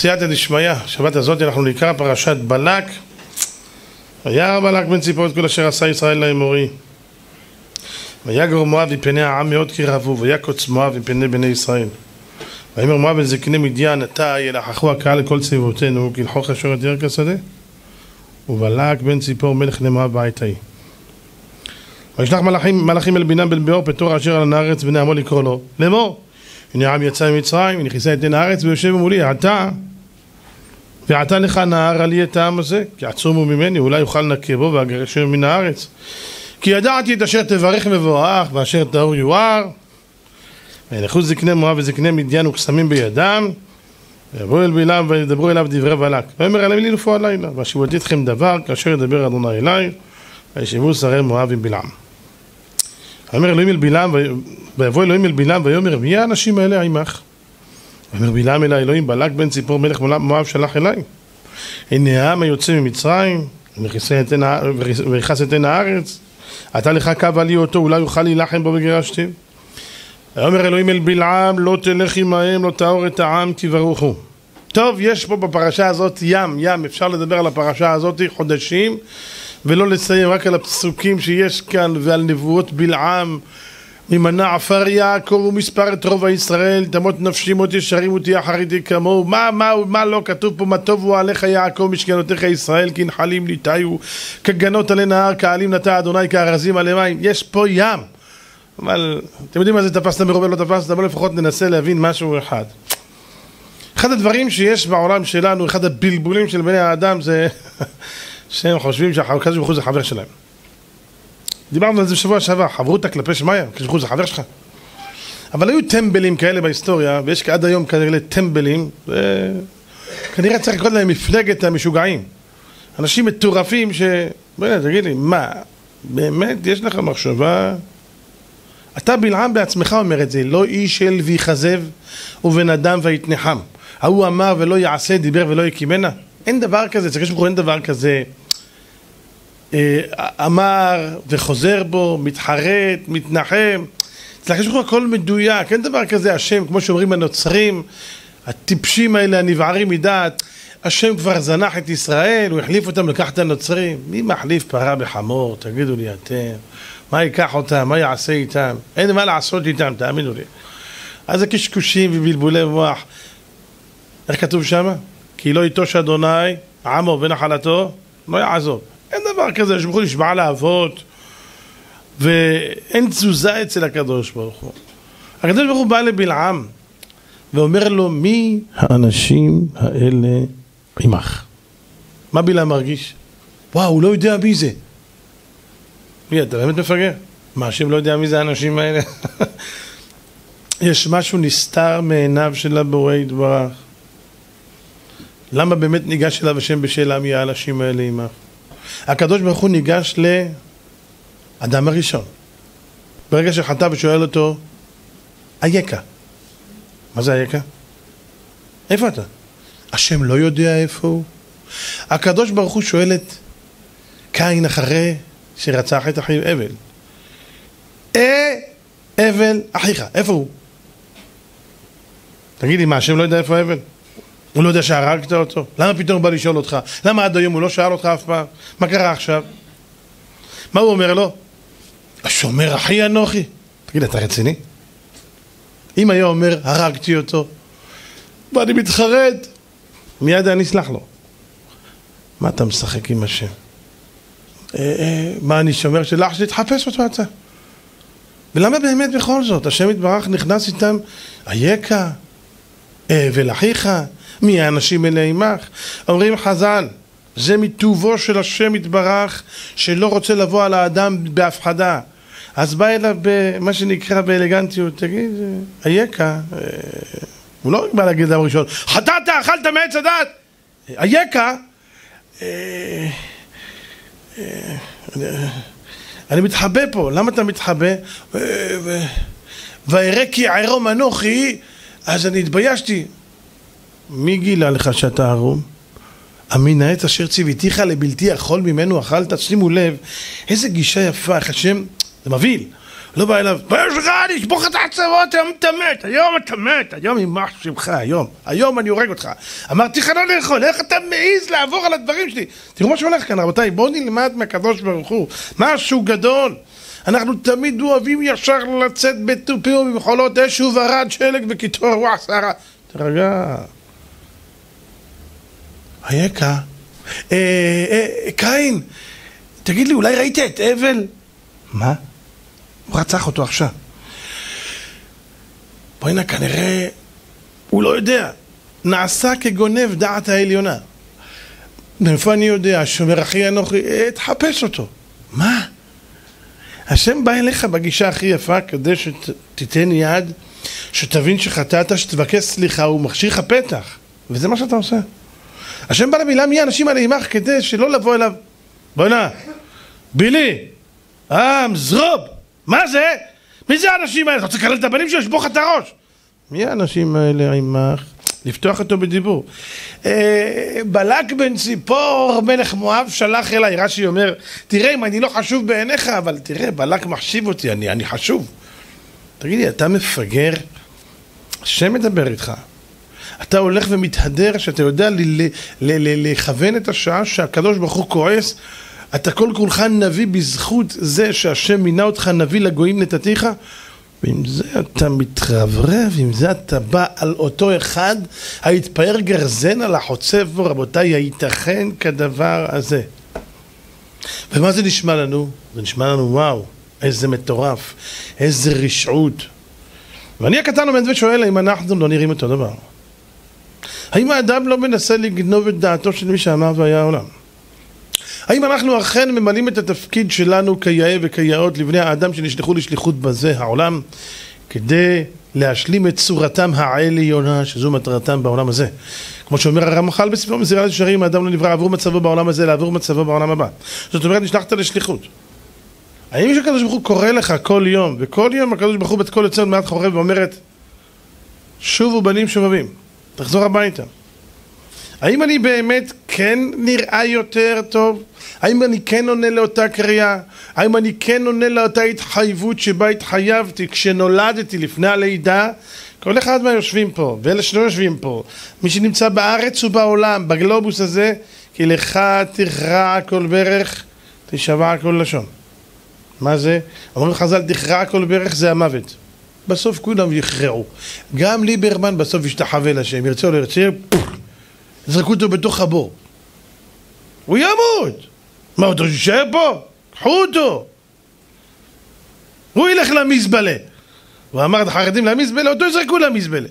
בסייעתא דשמיא, שבת הזאת אנחנו נקרא פרשת בלק. וירא בלק בן ציפור את כל אשר עשה ישראל לאמורי. ויגר מואב מפני העם מאוד כי רבו, ויקוץ מואב מפני בני ישראל. ויאמר מואב אל זקני מדיין, אתה ילחכו הקהל לכל צבאותינו, כי לכוך אשר את ירק השדה. ובלק בן ציפור מלך למואב בעת ההיא. וישלח מלאכים, מלאכים אל בינם בן ביאור פטור אשר על הארץ בני עמו לקרוא לו לאמור הנה העם יצא ממצרים ונכנסה את עין הארץ ויושב מולי עתה ועתה לך נהר עלי את העם הזה כי עצום הוא ממני אולי יוכל לנקה בו ואגרשו מן הארץ. כי ידעתי את אשר תברך מבורך ואשר טהור יואר. וילכו זקני מואב וזקני מדיין וקסמים בידם ויבואו אל בלעם וידברו אליו דברי בלק. ויאמר עליהם לי לפוע הלילה והשיבותי אתכם דבר כאשר ידבר אדוני אליי וישבו שרי מואב עם בלעם. ויאמר אלוהים אל בלעם ויבוא אלוהים אל בלעם ויאמר מי האנשים האלה עמך? ויאמר בלעם אל האלוהים בלק בן ציפור מלך מואב שלח אליי. הנה העם היוצא ממצרים ויכנס את עין הארץ. עתה לך קו עלי אותו אולי יוכל להילחם בו וגירשתי ויאמר אלוהים אל בלעם לא תלך עמהם לא טהור את העם כי ברוכו טוב יש פה בפרשה הזאת ים ים. אפשר לדבר על הפרשה הזאת חודשים ולא לסיים רק על הפסוקים שיש כאן ועל נבואות בלעם ממנה עפר יעקב ומספר את רוב הישראל תמות נפשי מות ישרים ותהיה אחריתי כמוהו. מה, מה, מה לא כתוב פה? מה טובו עליך יעקב משכנותיך ישראל כי נחלים ניטיו כגנות עלי נהר כעלים נטע אדוני כארזים עלי מים. יש פה ים. אבל אתם יודעים מה זה תפסת מרובה לא תפסת? אבל לפחות ננסה להבין משהו אחד. אחד הדברים שיש בעולם שלנו אחד הבלבולים של בני האדם זה שהם חושבים שהקדוש ברוך הוא זה חבר שלהם. דיברנו על זה בשבוע שעבר, חברותא כלפי ברוך הוא זה חבר שלך. אבל היו טמבלים כאלה בהיסטוריה, ויש עד היום כאלה טמבלים, וכנראה צריך לקרוא להם מפלגת המשוגעים. אנשים מטורפים ש... בוא'נה, תגיד לי, מה, באמת יש לך מחשבה? אתה בלעם בעצמך אומר את זה, לא איש אל ויכזב ובן אדם ויתנחם. ההוא אמר ולא יעשה, דיבר ולא יקימנה. אין דבר כזה, ברוך הוא אין דבר כזה אמר וחוזר בו, מתחרט, מתנחם. אצל הקדוש ברוך הוא הכל מדויק, אין דבר כזה השם, כמו שאומרים הנוצרים, הטיפשים האלה, הנבערים מדעת, השם כבר זנח את ישראל, הוא החליף אותם לקח את הנוצרים. מי מחליף פרה בחמור? תגידו לי אתם. מה ייקח אותם? מה יעשה איתם? אין מה לעשות איתם, תאמינו לי. אז זה קשקושים ובלבולי מוח. איך כתוב שם? כי לא יטוש אדוני עמו ונחלתו לא יעזוב. דבר כזה, ברוך הוא נשבע לאבות ואין תזוזה אצל הקדוש ברוך הוא. הקדוש ברוך הוא בא לבלעם ואומר לו מי האנשים האלה עמך? מה בלעם מרגיש? וואו, הוא לא יודע מי זה. מי, אתה באמת מפגר? מה, השם לא יודע מי זה האנשים האלה? יש משהו נסתר מעיניו של הבורא יתברך. למה באמת ניגש אליו השם בשאלה מי האנשים האלה עמך? הקדוש ברוך הוא ניגש לאדם הראשון. ברגע שחטא ושואל אותו, אייכה. מה זה אייכה? איפה אתה? השם לא יודע איפה הוא. הקדוש ברוך הוא שואל את קין אחרי שרצח את אחיו אבל. אה, אבל אחיך, איפה הוא? תגיד לי, מה, השם לא יודע איפה אבל? הוא לא יודע שהרגת אותו? למה פתאום הוא בא לשאול אותך? למה עד היום הוא לא שאל אותך אף פעם? מה קרה עכשיו? מה הוא אומר לו? השומר אחי אנוכי. תגיד, אתה רציני? אם היה אומר, הרגתי אותו, ואני מתחרט, מיד אני אסלח לו. מה אתה משחק עם השם? אה, אה, מה אני שומר של אח שלי? תחפש אותו אתה. ולמה באמת בכל זאת? השם יתברך נכנס איתם, אייכה, אבל אחיך, מי האנשים האלה עמך? אומרים חז"ל, זה מטובו של השם יתברך שלא רוצה לבוא על האדם בהפחדה. אז בא אליו במה שנקרא באלגנטיות, תגיד, אייכה, הוא לא רק בא להגיד דבר ראשון, חטאת, אכלת מעץ הדת, אייכה, אני מתחבא פה, למה אתה מתחבא? ואראה כי ערום אנוכי, אז אני התביישתי. מי גילה לך שאתה ערום? אמין העץ אשר ציוויתיך לבלתי אכול ממנו אכלת? שימו לב, איזה גישה יפה, איך השם, זה מבהיל. לא בא אליו, מה יש לך, אני אשבור את העצמות, היום אתה מת, היום אתה מת, היום יימח שמך, היום, היום אני הורג אותך. אמרתי לך לא לאכול, איך אתה מעז לעבור על הדברים שלי? תראו מה שהולך כאן, רבותיי, בואו נלמד מהקדוש ברוך הוא, משהו גדול. אנחנו תמיד אוהבים ישר לצאת בתופים ובמחולות אש וברד, שלג וקיטור רוח סערה. תרגע. אייכה? אה, אה, קין, תגיד לי, אולי ראית את אבל? מה? הוא רצח אותו עכשיו. בוא'נה, כנראה הוא לא יודע. נעשה כגונב דעת העליונה. מאיפה אני יודע? שומר אחי אנוכי, אה, תחפש אותו. מה? השם בא אליך בגישה הכי יפה כדי שתיתן יד, שתבין שחטאת, שתבקש סליחה, הוא מכשיר לך פתח. וזה מה שאתה עושה. השם בא למילה מי האנשים האלה עמך כדי שלא לבוא אליו. בוא'נה, בילי, אה, מזרוב, מה זה? מי זה האנשים האלה? אתה רוצה לקלל את הבנים שלו? לשבור לך את הראש. מי האנשים האלה עמך? לפתוח אותו בדיבור. אה, בלק בן ציפור, מלך מואב, שלח אליי, רש"י אומר, תראה אם אני לא חשוב בעיניך, אבל תראה, בלק מחשיב אותי, אני, אני חשוב. תגידי, אתה מפגר? השם מדבר איתך. אתה הולך ומתהדר שאתה יודע לכוון את השעה שהקדוש ברוך הוא כועס אתה כל כולך נביא בזכות זה שהשם מינה אותך נביא לגויים נתתיך? ועם זה אתה מתרברב, עם זה אתה בא על אותו אחד היתפאר גרזן על החוצב בו רבותיי הייתכן כדבר הזה? ומה זה נשמע לנו? זה נשמע לנו וואו איזה מטורף איזה רשעות. ואני הקטן עומד ושואל האם אנחנו לא נראים אותו דבר האם האדם לא מנסה לגנוב את דעתו של מי שאמר והיה העולם? האם אנחנו אכן ממלאים את התפקיד שלנו כיאה וכיאות לבני האדם שנשלחו לשליחות בזה העולם כדי להשלים את צורתם העליונה שזו מטרתם בעולם הזה? כמו שאומר הרמח"ל בספרו מסירת ישרים האדם לא נברא עבור מצבו בעולם הזה לעבור מצבו בעולם הבא. זאת אומרת נשלחת לשליחות. האם כשהקדוש ברוך הוא קורא לך כל יום וכל יום הקדוש ברוך הוא בת כל יוצא מעט חורב ואומרת שובו בנים שובבים תחזור הביתה. האם אני באמת כן נראה יותר טוב? האם אני כן עונה לאותה קריאה? האם אני כן עונה לאותה התחייבות שבה התחייבתי כשנולדתי לפני הלידה? כל אחד מהיושבים פה, ואלה שלא יושבים פה, מי שנמצא בארץ ובעולם, בגלובוס הזה, כי לך תכרע כל ברך, תשבע כל לשון. מה זה? אומרים חז"ל, תכרע כל ברך זה המוות. בסוף כולם יכרעו. גם ליברמן בסוף ישתחווה לשם, ירצה או לא ירצה, יזרקו אותו בתוך הבור. הוא ימות! מה, אותו יישאר פה? קחו אותו! הוא ילך למזבלה. הוא אמר לחרדים למזבלה, אותו יזרקו למזבלה.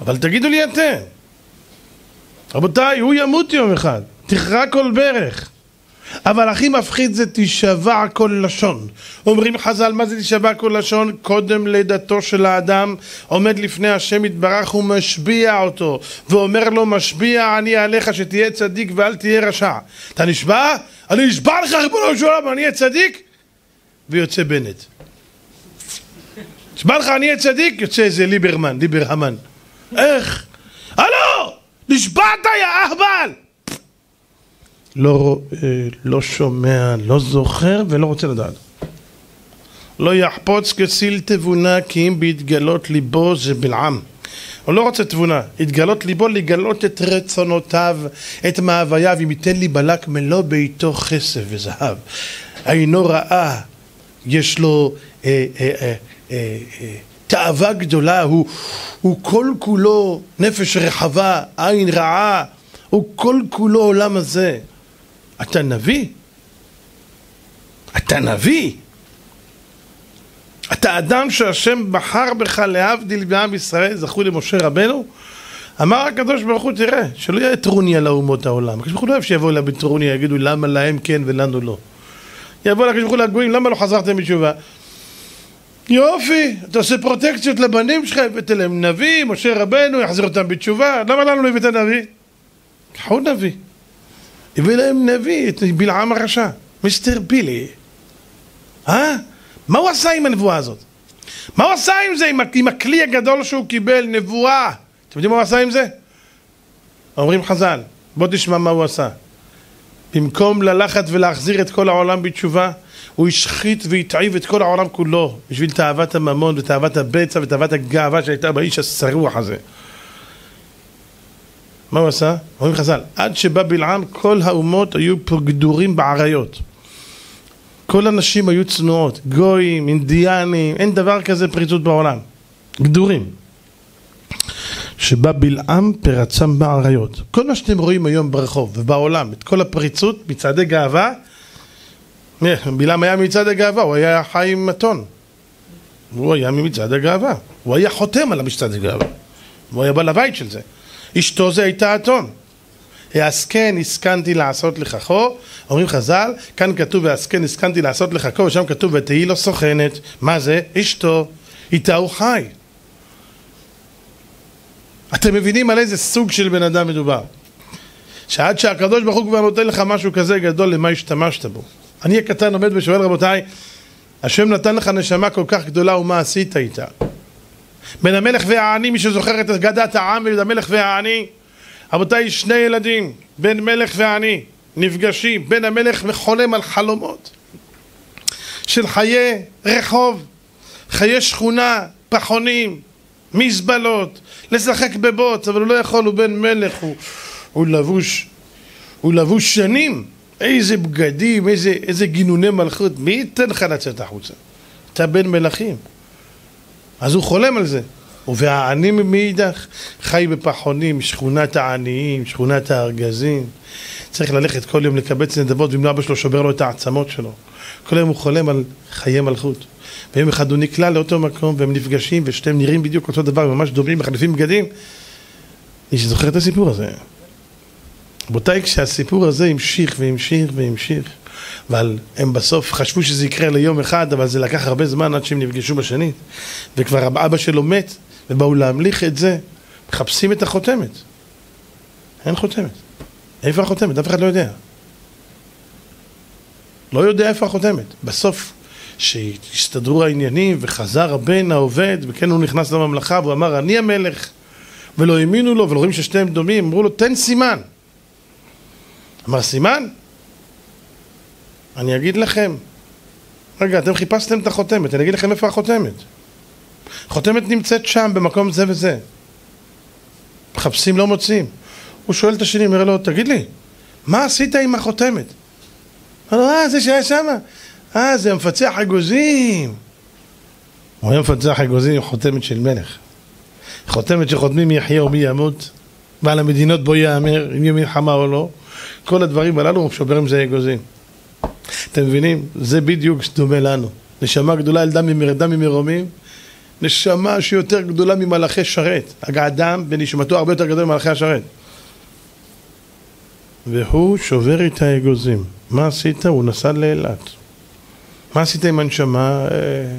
אבל תגידו לי אתם, רבותיי, הוא ימות יום אחד, תכרע כל ברך. אבל הכי מפחיד זה תשבע כל לשון. אומרים חז"ל, מה זה תשבע כל לשון? קודם לידתו של האדם עומד לפני השם יתברך ומשביע אותו ואומר לו משביע אני עליך שתהיה צדיק ואל תהיה רשע. אתה נשבע? אני נשבע לך ריבונו של עולם אני אהיה צדיק? ויוצא בנט. נשבע לך אני אהיה צדיק? יוצא איזה ליברמן, ליברהמן. איך? הלו! נשבעת יא אהבל! לא, לא שומע, לא זוכר ולא רוצה לדעת. לא יחפוץ כסיל תבונה כי אם בהתגלות ליבו זה בלעם. הוא לא רוצה תבונה, התגלות ליבו לגלות את רצונותיו, את מאווייו, אם ייתן לי בלק מלוא ביתו כסף וזהב. עינו רעה, יש לו אה, אה, אה, אה, אה, תאווה גדולה, הוא, הוא כל כולו נפש רחבה, עין רעה, הוא כל כולו עולם הזה. אתה נביא? אתה נביא? אתה אדם שהשם בחר בך להבדיל בעם ישראל, זכו למשה רבנו? אמר הקדוש ברוך הוא, תראה, שלא יהיה טרוניה לאומות העולם. הקדוש ברוך הוא לא אוהב שיבואו אליו בטרוניה, יגידו למה להם כן ולנו לא. יבוא לקדוש ברוך הוא לגויים, למה לא חזרתם בתשובה? יופי, אתה עושה פרוטקציות לבנים שלך, הבאת להם נביא, משה רבנו, יחזיר אותם בתשובה, למה לנו לא הבאת נביא? קחו נביא. הביא להם נביא, את בלעם הרשע, מיסטר בילי. אה? מה הוא עשה עם הנבואה הזאת? מה הוא עשה עם זה, עם, עם הכלי הגדול שהוא קיבל, נבואה? אתם יודעים מה הוא עשה עם זה? אומרים חז"ל, בוא תשמע מה הוא עשה. במקום ללכת ולהחזיר את כל העולם בתשובה, הוא השחית והתעיב את כל העולם כולו בשביל תאוות הממון ותאוות הבצע ותאוות הגאווה שהייתה באיש השרוח הזה. מה הוא עשה? אומרים חז"ל, עד שבא בלעם כל האומות היו פה גדורים בעריות. כל הנשים היו צנועות, גויים, אינדיאנים, אין דבר כזה פריצות בעולם. גדורים. שבא בלעם פרצם בעריות. כל מה שאתם רואים היום ברחוב ובעולם, את כל הפריצות, מצעדי גאווה, בלעם היה מצעד הגאווה, הוא היה חי עם מתון. הוא היה ממצעד הגאווה. הוא היה חותם על המצעד הגאווה. הוא היה בעל הבית של זה. אשתו זה הייתה אתון. העסקן הסכנתי לעשות לך חו, אומרים חז"ל, כאן כתוב העסקן הסכנתי לעשות לך חו, ושם כתוב ותהי לו סוכנת, מה זה? אשתו, איתה הוא חי. אתם מבינים על איזה סוג של בן אדם מדובר? שעד שהקדוש ברוך הוא כבר נותן לך משהו כזה גדול, למה השתמשת בו? אני הקטן עומד ושואל רבותיי, השם נתן לך נשמה כל כך גדולה ומה עשית איתה? בין המלך והעני, מי שזוכר את אגדת העם בין המלך והעני, רבותיי, שני ילדים, בין מלך ועני, נפגשים, בין המלך וחולם על חלומות של חיי רחוב, חיי שכונה, פחונים, מזבלות, לשחק בבוץ, אבל הוא לא יכול, הוא בן מלך, הוא, הוא לבוש, הוא לבוש שנים, איזה בגדים, איזה, איזה גינוני מלכות, מי ייתן לך לצאת החוצה? אתה בן מלכים. אז הוא חולם על זה. והעני מאידך חי בפחונים, שכונת העניים, שכונת הארגזים. צריך ללכת כל יום לקבץ נדבות, ואם לא אבא שלו שובר לו את העצמות שלו. כל יום הוא חולם על חיי מלכות. ויום אחד הוא נקלע לאותו מקום, והם נפגשים, ושתיהם נראים בדיוק אותו דבר, ממש דומים, מחליפים בגדים. מי שזוכר את הסיפור הזה. רבותיי, כשהסיפור הזה המשיך והמשיך והמשיך, אבל הם בסוף חשבו שזה יקרה ליום אחד, אבל זה לקח הרבה זמן עד שהם נפגשו בשנית, וכבר אבא שלו מת, ובאו להמליך את זה, מחפשים את החותמת. אין חותמת. איפה החותמת? אף אחד לא יודע. לא יודע איפה החותמת. בסוף, שהסתדרו העניינים וחזר הבן העובד, וכן הוא נכנס לממלכה והוא אמר אני המלך ולא האמינו לו ולא רואים ששתיהם דומים, אמרו לו תן סימן אמר סימן? אני אגיד לכם. רגע, אתם חיפשתם את החותמת, אני אגיד לכם איפה החותמת. החותמת נמצאת שם, במקום זה וזה. מחפשים, לא מוצאים. הוא שואל את השני, אומר לו, תגיד לי, מה עשית עם החותמת? אמר לו, אה, זה שהיה שמה. אה, זה המפצח אגוזים. הוא היה מפצח אגוזים עם חותמת של מלך. חותמת שחותמים מי יחיה ומי ימות ועל המדינות בו יאמר אם יהיה מלחמה או לא. כל הדברים הללו הוא שובר עם זה אגוזים אתם מבינים? זה בדיוק דומה לנו נשמה גדולה אל דם ממרומים נשמה שיותר גדולה ממלאכי שרת האדם בנשמתו הרבה יותר גדול ממלאכי השרת והוא שובר את האגוזים מה עשית? הוא נסע לאילת מה עשית עם הנשמה? אה,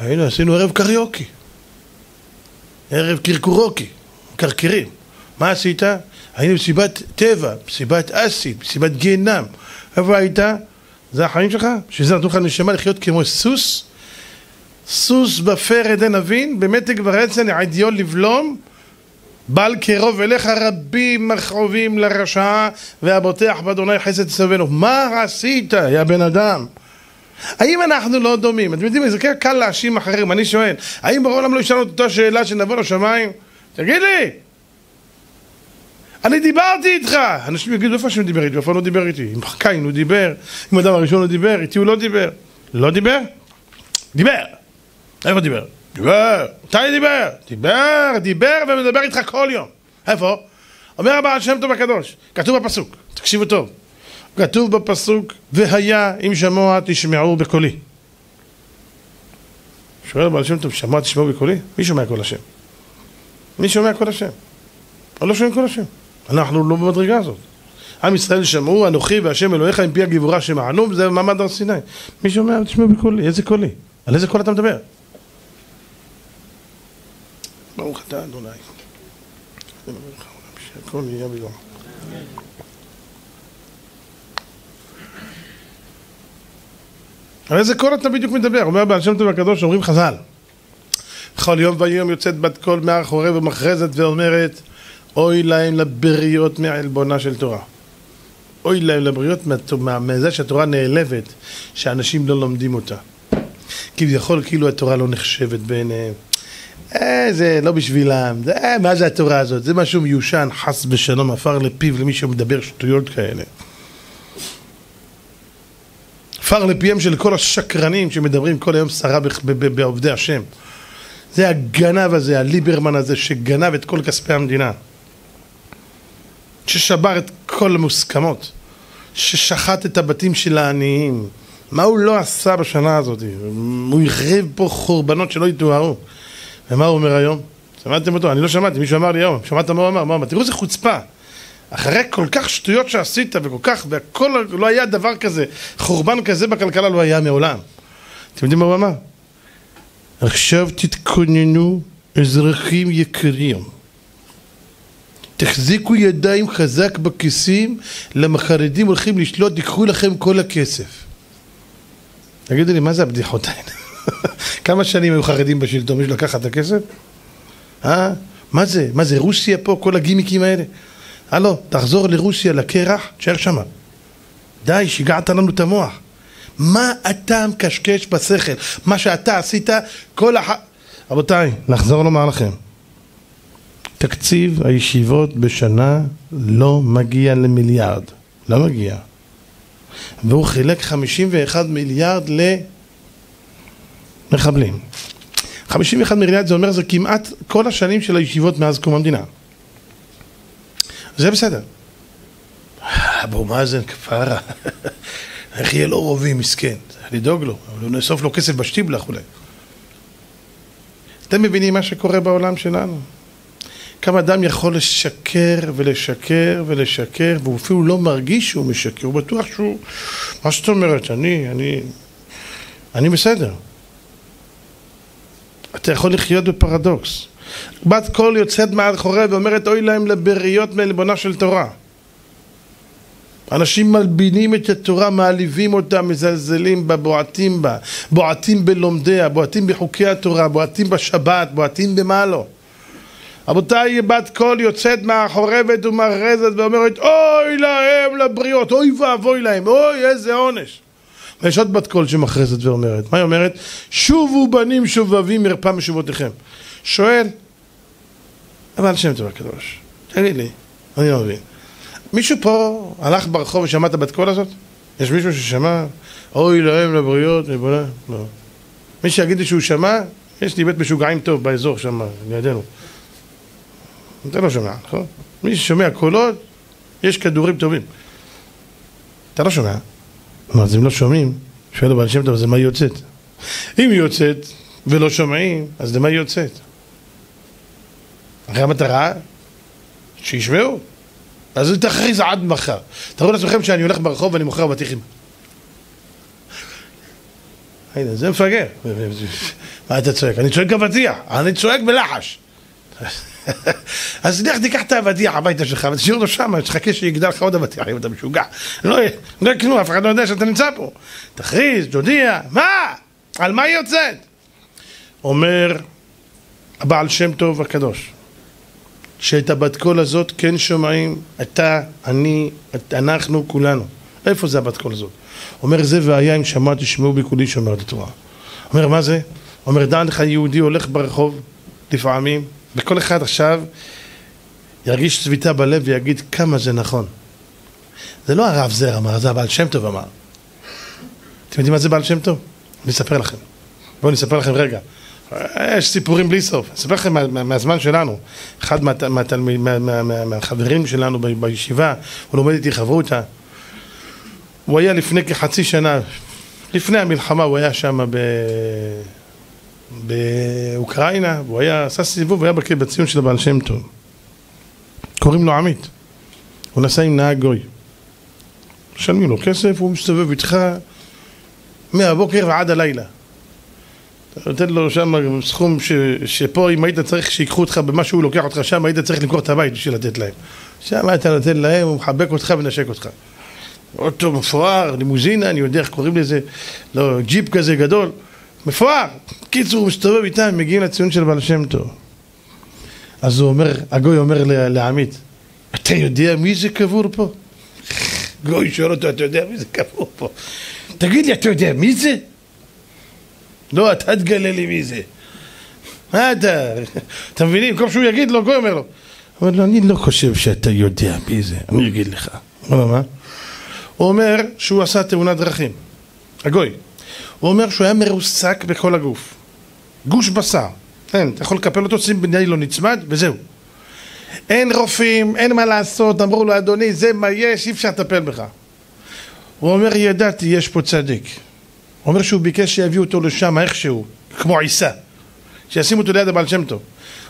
היינו, עשינו ערב קריוקי ערב קרקורוקי, קרקרים מה עשית? היינו מסיבת טבע, מסיבת אסי, מסיבת גיהנם איפה היית? זה החיים שלך? בשביל זה נתנו לך נשמה לחיות כמו סוס? סוס בפר עדי נבין, במתג ורצן עדיון לבלום בל קרוב אליך רבים מכרובים לרשעה והבוטח באדוני חסד תסבנו מה עשית יא בן אדם? האם אנחנו לא דומים? אתם יודעים, זה קל להאשים אחרים, אני שואל האם בעולם לא ישאלנו את אותה שאלה שנבוא לשמיים? תגיד לי אני דיברתי איתך! אנשים יגידו איפה השם דיבר איתי? איפה לא דיבר איתי? עם קין הוא דיבר, עם אדם הראשון הוא דיבר, איתי הוא לא דיבר לא דיבר? דיבר! איפה דיבר? דיבר! מתי דיבר? דיבר, דיבר ומדבר איתך כל יום איפה? אומר הבעל שם טוב הקדוש, כתוב בפסוק, תקשיבו טוב כתוב בפסוק והיה אם שמוע תשמעו בקולי שואל הבעל שם טוב, שמוע תשמעו בקולי? מי שומע קול השם? מי שומע קול השם? או לא שומעים קול השם אנחנו לא במדרגה הזאת עם ישראל שמעו אנוכי השם אלוהיך מפי הגבורה שמענו וזה מעמד הר סיני מי שומע תשמעו בקולי? איזה קולי? על איזה קול אתה מדבר? ברוך אתה אדוני. על איזה קול אתה בדיוק מדבר? אומר בעל שם טוב הקדוש, אומרים חז"ל. בכל יום ויום יוצאת בת קול מאחורי ומכרזת ואומרת אוי להם לבריות מעלבונה של תורה. אוי להם לבריות מזה שהתורה נעלבת, שאנשים לא לומדים אותה. כביכול כאילו התורה לא נחשבת בעיניהם. אה, זה לא בשבילם, זה, אה, מה זה התורה הזאת? זה משהו מיושן, חס ושלום, עפר לפיו למי שמדבר שטויות כאלה. עפר לפיהם של כל השקרנים שמדברים כל היום סרה בעובדי השם. זה הגנב הזה, הליברמן הזה, שגנב את כל כספי המדינה. ששבר את כל המוסכמות. ששחט את הבתים של העניים. מה הוא לא עשה בשנה הזאת? הוא החריב פה חורבנות שלא יתוארו. ומה הוא אומר היום? שמעתם אותו? אני לא שמעתי, מישהו אמר לי היום. שמעת מה הוא אמר? מה הוא אמר? תראו איזה חוצפה. אחרי כל כך שטויות שעשית וכל כך, והכל, לא היה דבר כזה, חורבן כזה בכלכלה לא היה מעולם. אתם יודעים מה הוא אמר? עכשיו תתכוננו, אזרחים יקרים. תחזיקו ידיים חזק בכיסים, למה חרדים הולכים לשלוט, ייקחו לכם כל הכסף. תגידו לי, מה זה הבדיחות האלה? כמה שנים היו חרדים בשלטון? מישהו לקח את הכסף? אה? מה זה? מה זה רוסיה פה? כל הגימיקים האלה? הלו, תחזור לרוסיה, לקרח, תשאר שמה. די, שיגעת לנו את המוח. מה אתה מקשקש בשכל? מה שאתה עשית, כל הח... רבותיי, נחזור לומר לכם. תקציב הישיבות בשנה לא מגיע למיליארד. לא מגיע. והוא חילק 51 מיליארד למחבלים. 51 מיליארד זה אומר זה כמעט כל השנים של הישיבות מאז קום המדינה. זה בסדר. אבו מאזן כפרה, איך יהיה לו רובי מסכן, צריך לדאוג לו, אבל נאסוף לו כסף בשטיבלח אולי. אתם מבינים מה שקורה בעולם שלנו? כמה אדם יכול לשקר ולשקר ולשקר, והוא אפילו לא מרגיש שהוא משקר, הוא בטוח שהוא... מה זאת אומרת? אני, אני... אני בסדר. אתה יכול לחיות בפרדוקס. בת קול יוצאת מאחורי ואומרת אוי להם לבריות מעלבונה של תורה. אנשים מלבינים את התורה, מעליבים אותה, מזלזלים בה, בועטים בה, בועטים בלומדיה, בועטים בחוקי התורה, בועטים בשבת, בועטים במה לא. רבותיי, בת קול יוצאת מהחורבת ומרזת ואומרת אוי להם לבריות, אוי ואבוי להם, אוי איזה עונש. ויש עוד בת קול שמכרזת ואומרת, מה היא אומרת? שובו בנים שובבים מרפא משובותיכם. שואל, אבל שם טוב הקדוש, תגיד לי, אני לא מבין. מישהו פה הלך ברחוב ושמע את הבת קול הזאת? יש מישהו ששמע? אוי להם לבריות, מבונה? לא. מי שיגיד לי שהוא שמע, יש לי בית משוגעים טוב באזור שם, לידינו. אתה לא שומע, נכון? מי ששומע קולות, יש כדורים טובים. אתה לא שומע. אז אם לא שומעים, שואל הבעל שם טוב, אז למה היא יוצאת? אם היא יוצאת ולא שומעים, אז למה היא יוצאת? אחרי המטרה, שישמעו. אז תכריז עד מחר. תראו לעצמכם שאני הולך ברחוב ואני מוכר בטיחים. הנה, זה מפגר. מה אתה צועק? אני צועק אבטיח, אני צועק בלחש. אז לך תיקח את האבטיח הביתה שלך ותשאיר אותו שם, תחכה שיגדל לך עוד אבטיח אם אתה משוגע. לא יהיה כלום, אף אחד לא יודע שאתה נמצא פה. תכריז, תודיע, מה? על מה היא יוצאת? אומר הבעל שם טוב הקדוש, שאת הבת קול הזאת כן שומעים, אתה, אני, אנחנו, כולנו. איפה זה הבת קול הזאת? אומר זה והיה אם שמע תשמעו בקולי שומר את התורה. אומר מה זה? אומר דע לך יהודי הולך ברחוב לפעמים וכל אחד עכשיו ירגיש צביטה בלב ויגיד כמה זה נכון. זה לא הרב זר אמר, זה הבעל שם טוב אמר. אתם יודעים מה זה בעל שם טוב? אני אספר לכם. בואו אני אספר לכם רגע. יש סיפורים בלי סוף. אני אספר לכם מה, מה, מהזמן שלנו. אחד מה, מה, מה, מה, מה, מהחברים שלנו ב, בישיבה, הוא לומד איתי חברותא. הוא היה לפני כחצי שנה, לפני המלחמה, הוא היה שם ב... באוקראינה, והוא היה, עשה סיבוב, הוא היה בציון של הבעל שם טוב. קוראים לו עמית. הוא נסע עם נהג גוי. משלמים לו כסף, הוא מסתובב איתך מהבוקר ועד הלילה. אתה נותן לו שם סכום ש, שפה אם היית צריך שיקחו אותך במה שהוא לוקח אותך שם, היית צריך למכור את הבית בשביל לתת להם. שם אתה נותן להם, הוא מחבק אותך ונשק אותך. אוטו מפואר, לימוזינה, אני יודע איך קוראים לזה, לא, ג'יפ כזה גדול. מפואר. קיצור, הוא מסתובב איתם, הם מגיעים לציון של בעל שם טוב. אז הוא אומר, הגוי אומר לעמית, אתה יודע מי זה קבור פה? גוי שואל אותו, אתה יודע מי זה קבור פה? תגיד לי, אתה יודע מי זה? לא, אתה תגלה לי מי זה. מה אתה? אתה מבינים? כל שהוא יגיד לו, גוי אומר לו. לו, אני לא חושב שאתה יודע מי זה, אני אגיד לך. הוא אומר שהוא עשה תאונת דרכים. הגוי. הוא אומר שהוא היה מרוסק בכל הגוף. גוש בשר. אין, אתה יכול לקפל אותו, שים בניילון נצמד, וזהו. אין רופאים, אין מה לעשות, אמרו לו, אדוני, זה מה יש, אי אפשר לטפל בך. הוא אומר, ידעתי, יש פה צדיק. הוא אומר שהוא ביקש שיביאו אותו לשם איכשהו, כמו עיסה. שישימו אותו ליד הבעל שם טוב.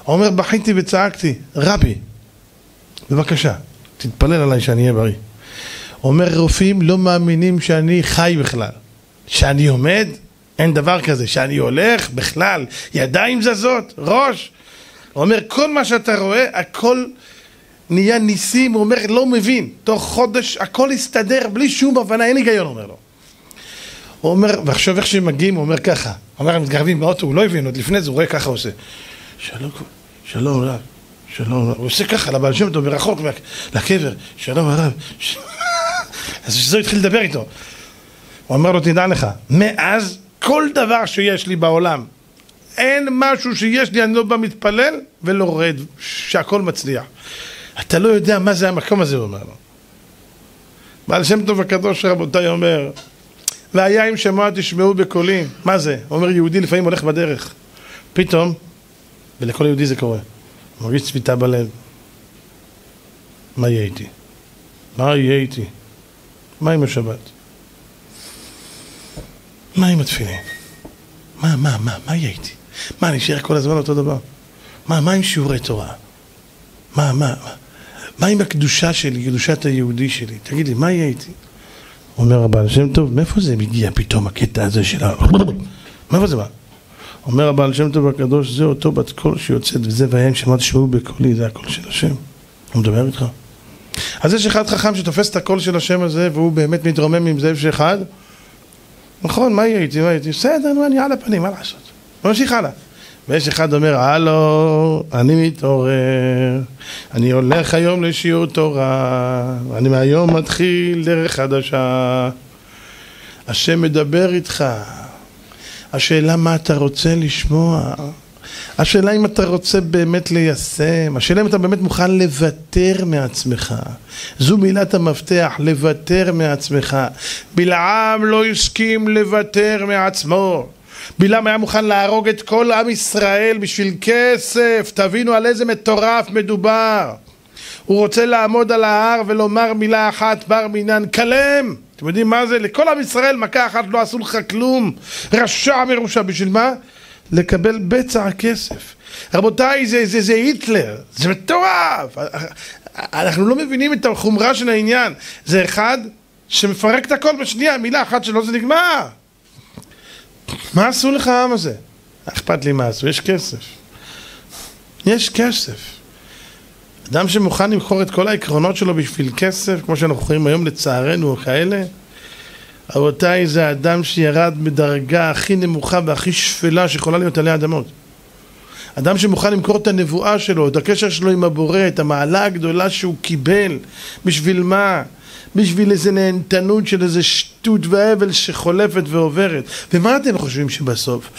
הוא אומר, בכיתי וצעקתי, רבי, בבקשה, תתפלל עליי שאני אהיה בריא. הוא אומר, רופאים לא מאמינים שאני חי בכלל. שאני עומד, אין דבר כזה. שאני הולך, בכלל, ידיים זזות, ראש. הוא אומר, כל מה שאתה רואה, הכל נהיה ניסים, הוא אומר, לא מבין. תוך חודש הכל יסתדר בלי שום הבנה, אין היגיון, אומר לו. הוא אומר, ועכשיו איך שהם מגיעים, הוא אומר ככה. הוא אומר, הם מתקרבים באוטו, הוא לא הבין, עוד לפני זה הוא רואה ככה הוא עושה. שלום, שלום רב, שלום. הוא עושה ככה לבעל שם טוב מרחוק לקבר, שלום הרב. אז שזה התחיל לדבר איתו. הוא אומר לו, תדע לך, מאז כל דבר שיש לי בעולם, אין משהו שיש לי, אני לא בא מתפלל ולא רואה שהכל מצליח. אתה לא יודע מה זה המקום הזה, הוא אומר לו. בעל שם טוב הקדוש רבותיי אומר, והיה אם שמוע תשמעו בקולי, מה זה? הוא אומר יהודי לפעמים הולך בדרך, פתאום, ולכל יהודי זה קורה, מרגיש צביטה בלב, מה יהיה איתי? מה יהיה איתי? מה עם השבת? מה עם התפילין? מה, מה, מה, מה יהיה איתי? מה, אני אשאר כל הזמן אותו דבר? מה, מה עם שיעורי תורה? מה, מה, מה? מה עם הקדושה שלי, קדושת היהודי שלי? תגיד לי, מה יהיה איתי? אומר הבעל שם טוב, מאיפה זה מגיע פתאום הקטע הזה של ה... מאיפה זה בא? אומר הבעל שם טוב הקדוש, זה אותו בת קול שיוצאת וזה והם שמעת תשמעו בקולי, זה הקול של השם. הוא מדבר איתך. אז יש אחד חכם שתופס את הקול של השם הזה והוא באמת מתרומם עם זאב שאחד נכון, מה יהיה איתי? מה יהיה איתי? בסדר, נו, אני על הפנים, מה לעשות? נמשיך הלאה. ויש אחד אומר, הלו, אני מתעורר, אני הולך היום לשיעור תורה, אני מהיום מתחיל דרך חדשה. השם מדבר איתך. השאלה מה אתה רוצה לשמוע. השאלה אם אתה רוצה באמת ליישם, השאלה אם אתה באמת מוכן לוותר מעצמך. זו מילת המפתח, לוותר מעצמך. בלעם לא הסכים לוותר מעצמו. בלעם היה מוכן להרוג את כל עם ישראל בשביל כסף, תבינו על איזה מטורף מדובר. הוא רוצה לעמוד על ההר ולומר מילה אחת בר מינן, כלם! אתם יודעים מה זה? לכל עם ישראל מכה אחת לא עשו לך כלום. רשע מרושע, בשביל מה? לקבל בצע כסף. רבותיי, זה, זה, זה היטלר, זה מטורף. אנחנו לא מבינים את החומרה של העניין. זה אחד שמפרק את הכל בשנייה, מילה אחת שלו זה נגמר. מה עשו לך העם הזה? אכפת לי מה עשו, יש כסף. יש כסף. אדם שמוכן למכור את כל העקרונות שלו בשביל כסף, כמו שאנחנו רואים היום לצערנו, כאלה, רבותיי, זה אדם שירד בדרגה הכי נמוכה והכי שפלה שיכולה להיות עלי אדמות. אדם שמוכן למכור את הנבואה שלו, את הקשר שלו עם הבורא, את המעלה הגדולה שהוא קיבל, בשביל מה? בשביל איזה נהנתנות של איזה שטות והבל שחולפת ועוברת. ומה אתם חושבים שבסוף?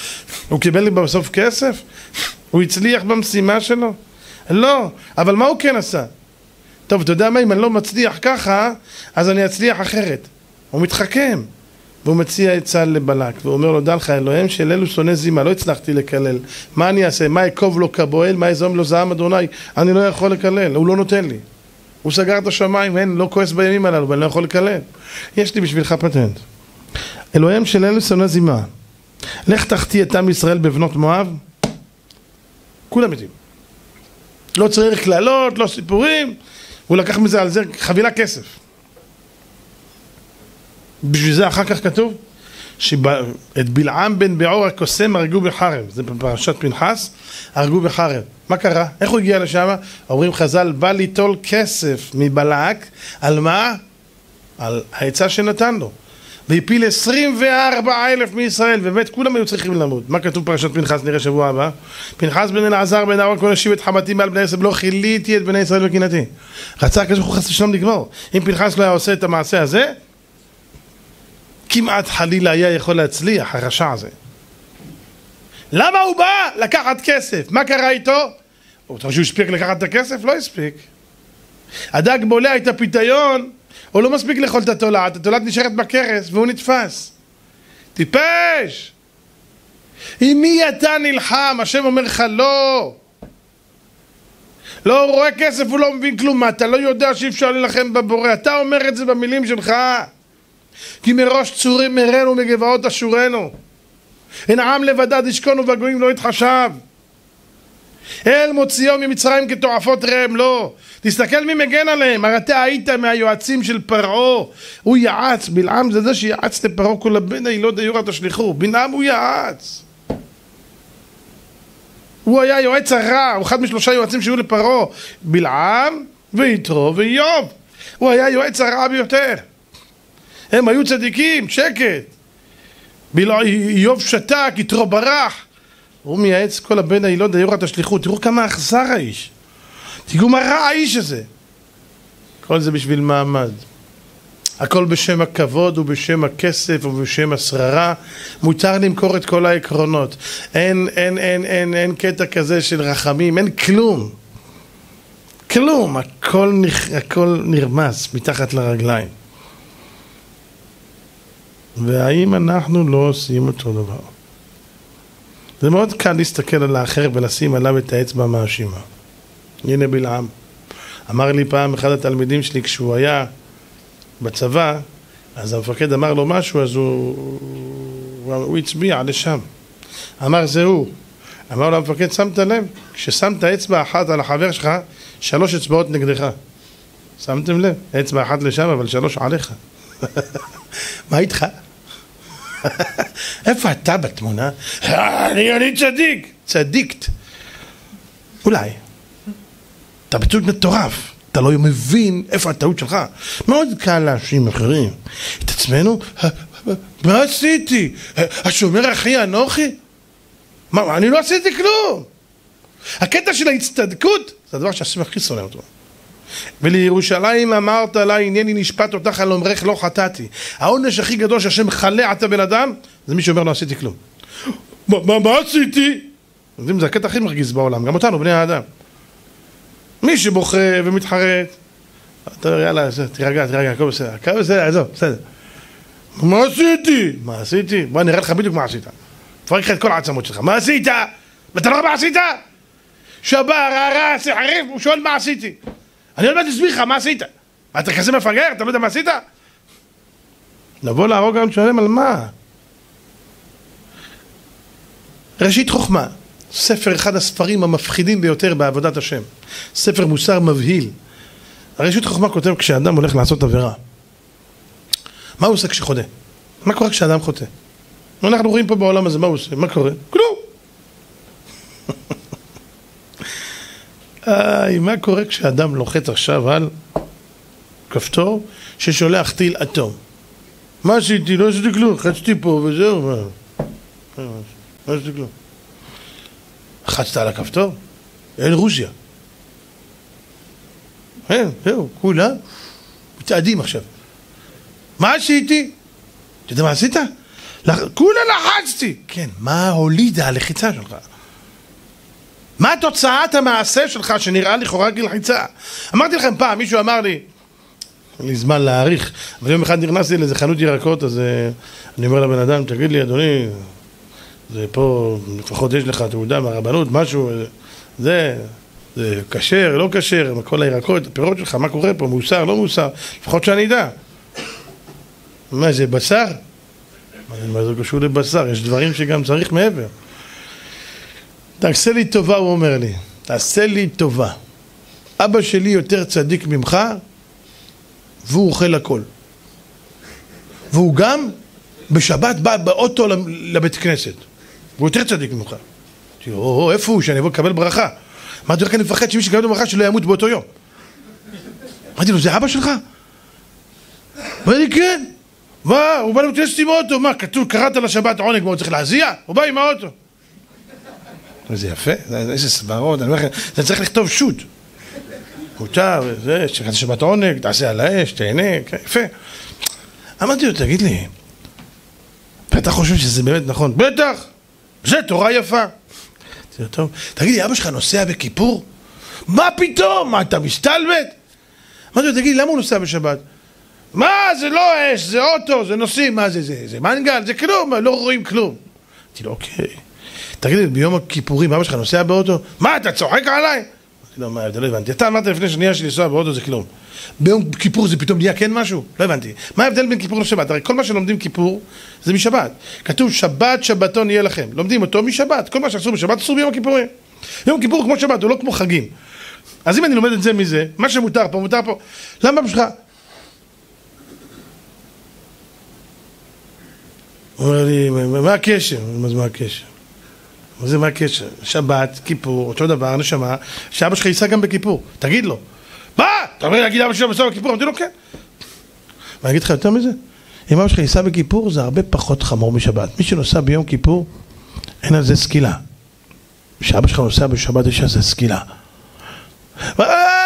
הוא קיבל בסוף כסף? הוא הצליח במשימה שלו? לא, אבל מה הוא כן עשה? טוב, אתה יודע מה, אם אני לא מצליח ככה, אז אני אצליח אחרת. הוא מתחכם. והוא מציע עצה לבלק, והוא אומר לו, דע לך, אלוהים של אלו שונא זימה, לא הצלחתי לקלל. מה אני אעשה? מה אקוב לו כבועל? מה יזום לו זעם אדוני? אני לא יכול לקלל, הוא לא נותן לי. הוא סגר את השמיים, אין, לא כועס בימים הללו, ואני לא יכול לקלל. יש לי בשבילך פטנט. אלוהים של אלו שונא זימה, לך תחטיא את עם ישראל בבנות מואב, כולם מתים. לא צריך קללות, לא סיפורים, הוא לקח מזה על זה חבילה כסף. בשביל זה אחר כך כתוב שאת בלעם בן בעור הקוסם הרגו בחרב, זה בפרשת פנחס, הרגו בחרב. מה קרה? איך הוא הגיע לשם? אומרים חז"ל, בא ליטול כסף מבלק, על מה? על העצה שנתן לו. והפיל 24 אלף מישראל, ובאמת כולם היו צריכים למות. מה כתוב בפרשת פנחס נראה שבוע הבא? פנחס בן אלעזר בן אהרון כל השיב את חמתי מעל בני ישראל ולא כיליתי את בני ישראל וקנאתי. רצה הקדוש ברוך הוא חס ושלום לגמור. אם פנחס לא היה עושה את המעשה הזה, כמעט חלילה היה יכול להצליח, הרשע הזה. למה הוא בא? לקחת כסף. מה קרה איתו? הוא חושב שהוא הספיק לקחת את הכסף? לא הספיק. הדג בולע את הפיתיון, הוא לא מספיק לאכול את התולעת, התולעת נשארת בכרס והוא נתפס. טיפש! עם מי אתה נלחם? השם אומר לך לא. לא, הוא רואה כסף, הוא לא מבין כלום. מה, אתה לא יודע שאי אפשר להילחם בבורא? אתה אומר את זה במילים שלך. כי מראש צורים מרנו מגבעות אשורנו. הן העם לבדד ישכונו והגויים לא יתחשב. אל מוציאו ממצרים כתועפות ראם, לא. תסתכל מי מגן עליהם, הרי אתה היית מהיועצים של פרעה, הוא יעץ, בלעם זה זה שיעץ לפרעה כל הבן הילוד היורא תשליכו, בלעם הוא יעץ. הוא היה יועץ הרע, הוא אחד משלושה יועצים שהיו לפרעה, בלעם ויתרו ואיוב. הוא היה יועץ הרע ביותר. הם היו צדיקים, שקט. איוב שתק, יתרו ברח. הוא מייעץ כל הבן הילוד היורא תשליכו. תראו כמה אכזר האיש. תראו מה רע האיש הזה. כל זה בשביל מעמד. הכל בשם הכבוד ובשם הכסף ובשם השררה. מותר למכור את כל העקרונות. אין, אין, אין, אין, אין קטע כזה של רחמים, אין כלום. כלום. הכל, הכל נרמס מתחת לרגליים. והאם אנחנו לא עושים אותו דבר? זה מאוד קל להסתכל על האחר ולשים עליו את האצבע המאשימה. הנה בלעם. אמר לי פעם אחד התלמידים שלי כשהוא היה בצבא, אז המפקד אמר לו משהו, אז הוא, הוא, הוא הצביע לשם. אמר זה הוא. אמר לו המפקד, שמת לב? כששמת אצבע אחת על החבר שלך, שלוש אצבעות נגדך. שמתם לב? אצבע אחת לשם, אבל שלוש עליך. מה איתך? איפה אתה בתמונה? אני, אני צדיק. צדיקת. אולי. אתה פשוט מטורף. אתה לא מבין איפה הטעות שלך. מאוד קל להאשים אחרים. את עצמנו, מה עשיתי? השומר אחי אנוכי? מה, אני לא עשיתי כלום. הקטע של ההצטדקות זה הדבר שהשם הכי שונא אותו. ולירושלים אמרת לה הנני נשפט אותך על אומרך לא חטאתי העונש הכי גדול שהשם חלה עתה בן אדם זה מי שאומר לא עשיתי כלום מה, מה, מה עשיתי? יודעים, זה הקטע הכי מרגיז בעולם, גם אותנו, בני האדם מי שבוכה ומתחרט אתה אומר יאללה, תירגע, תירגע, הכל בסדר, הכל בסדר, עזוב, בסדר מה עשיתי? מה עשיתי? בוא נראה לך בדיוק מה עשית תפרק לך את כל העצמות שלך, מה עשית? ואתה לא רואה מה עשית? שבר, הרס, החריף, הוא שואל מה עשיתי אני עוד מעט אסביר לך מה עשית. אתה כזה מפגר? אתה לא יודע מה עשית? לבוא להרוג גם שלם על מה? ראשית חוכמה, ספר אחד הספרים המפחידים ביותר בעבודת השם. ספר מוסר מבהיל. ראשית חוכמה כותב כשאדם הולך לעשות עבירה. מה הוא עושה כשחוטא? מה קורה כשאדם חוטא? אנחנו רואים פה בעולם הזה, מה הוא עושה? מה קורה? כלום. איי, מה קורה כשאדם לוחץ עכשיו על כפתור ששולח טיל אטום? מה עשיתי? לא עשיתי כלום, חצתי פה וזהו? לא עשיתי כלום. לחצת על הכפתור? אין רוסיה. אין, זהו, כולם מתעדים עכשיו. מה עשיתי? אתה יודע מה עשית? כולה לחצתי! כן, מה הולידה הלחיצה שלך? מה תוצאת המעשה שלך שנראה לכאורה כלחיצה? אמרתי לכם פעם, מישהו אמר לי, אין לי זמן להעריך, אבל יום אחד נכנסתי לאיזה חנות ירקות, אז אה, אני אומר לבן אדם, תגיד לי, אדוני, זה פה, לפחות יש לך תעודה מהרבנות, משהו, אה, זה, זה כשר, לא כשר, כל הירקות, הפירות שלך, מה קורה פה, מוסר, לא מוסר, לפחות שאני אדע. מה, זה בשר? מה זה קשור לבשר? יש דברים שגם צריך מעבר. תעשה לי טובה, הוא אומר לי. תעשה לי טובה. אבא שלי יותר צדיק ממך, והוא אוכל הכל. והוא גם בשבת בא באוטו לבית כנסת. והוא יותר צדיק ממך. או, איפה הוא? שאני אבוא לקבל ברכה. אמרתי לו, רק אני מפחד שמי שיקבל ברכה שלא ימות באותו יום. אמרתי לו, זה אבא שלך? אמר לי, כן. מה, הוא בא לבית כנסת עם האוטו, מה, כתוב, קראת לשבת עונג, מה, הוא צריך להזיע? הוא בא עם האוטו. זה יפה, איזה סברות, אני אומר לכם, זה צריך לכתוב שוט. מותר, זה, שקראת שבת עונג, תעשה על האש, תהנה, כן, יפה. אמרתי לו, תגיד לי, ואתה חושב שזה באמת נכון? בטח, זה תורה יפה. טוב, תגיד לי, אבא שלך נוסע בכיפור? מה פתאום? מה, אתה מסתלבט? אמרתי לו, תגיד לי, למה הוא נוסע בשבת? מה, זה לא אש, זה אוטו, זה נוסעים, מה זה, זה, זה מנגל, זה כלום, לא רואים כלום. אמרתי לו, אוקיי. תגיד לי, ביום הכיפורים אבא שלך נוסע באוטו? מה, אתה צוחק עליי? אמרתי לו, מה ההבדל? לא הבנתי. אתה אמרת לפני שנייה שלנסוע באוטו זה כלום. ביום כיפור זה פתאום נהיה כן משהו? לא הבנתי. מה ההבדל בין כיפור לשבת? הרי כל מה שלומדים כיפור זה משבת. כתוב שבת שבתון יהיה לכם. לומדים אותו משבת. כל מה שאסור בשבת אסור ביום הכיפורים. יום כיפור כמו שבת, הוא לא כמו חגים. אז אם אני לומד את זה מזה, מה שמותר פה, מותר פה. למה בשבילך? הוא אומר לי, מה הקשר? מה הקשר? זה מה הקשר? שבת, כיפור, אותו דבר, נשמה, שאבא שלך ייסע גם בכיפור, תגיד לו. מה? אתה אומר להגיד אבא שלך ייסע בכיפור? אמרתי לו כן. ואני אגיד לך יותר מזה, אם אבא שלך ייסע בכיפור זה הרבה פחות חמור משבת. מי שנוסע ביום כיפור, אין על זה סקילה. כשאבא שלך נוסע בשבת יש על זה סקילה.